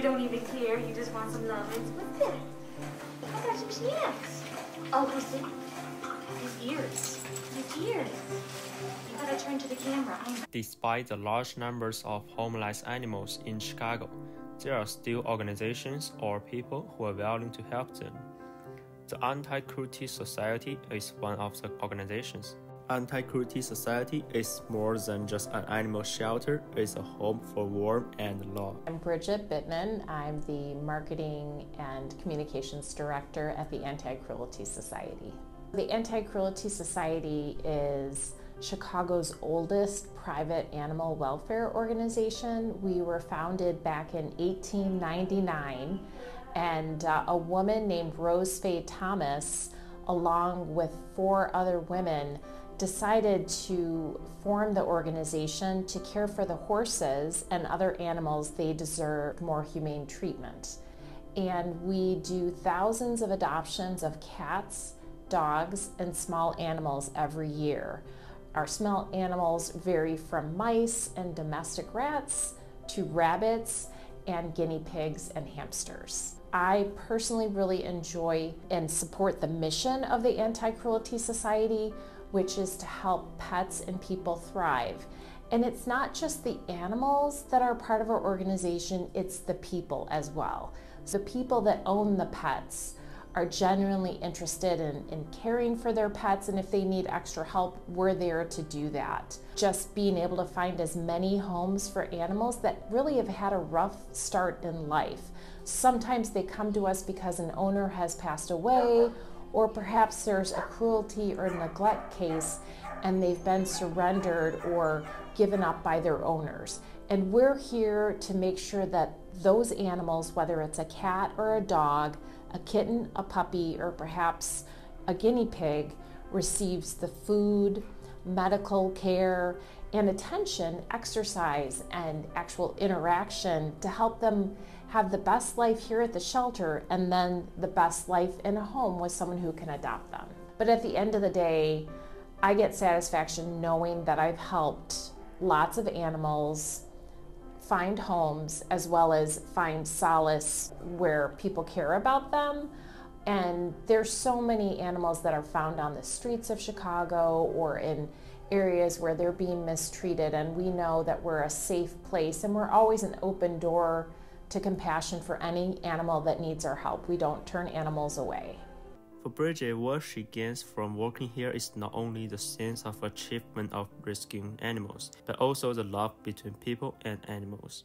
you don't even care. You just want some love. What's that? I got some snacks. Oh, listen. His ears. His ears. You gotta turn to the camera. Despite the large numbers of homeless animals in Chicago, there are still organizations or people who are willing to help them. The Anti Cruelty Society is one of the organizations. Anti Cruelty Society is more than just an animal shelter, it's a home for warmth and love. I'm Bridget Bittman. I'm the Marketing and Communications Director at the Anti Cruelty Society. The Anti Cruelty Society is Chicago's oldest private animal welfare organization. We were founded back in 1899, and uh, a woman named Rose Faye Thomas, along with four other women, decided to form the organization to care for the horses and other animals they deserve more humane treatment. And we do thousands of adoptions of cats, dogs, and small animals every year. Our small animals vary from mice and domestic rats to rabbits and guinea pigs and hamsters. I personally really enjoy and support the mission of the Anti Cruelty Society, which is to help pets and people thrive. And it's not just the animals that are part of our organization, it's the people as well. So, the people that own the pets are genuinely interested in, in caring for their pets, and if they need extra help, we're there to do that. Just being able to find as many homes for animals that really have had a rough start in life. Sometimes they come to us because an owner has passed away or perhaps there's a cruelty or neglect case and they've been surrendered or given up by their owners. And we're here to make sure that those animals, whether it's a cat or a dog, a kitten, a puppy, or perhaps a guinea pig, receives the food, medical care, and attention, exercise, and actual interaction to help them have the best life here at the shelter and then the best life in a home with someone who can adopt them. But at the end of the day, I get satisfaction knowing that I've helped lots of animals find homes as well as find solace where people care about them. And there's so many animals that are found on the streets of Chicago or in areas where they're being mistreated, and we know that we're a safe place and we're always an open door to compassion for any animal that needs our help. We don't turn animals away. For Bridget, what she gains from working here is not only the sense of achievement of rescuing animals, but also the love between people and animals.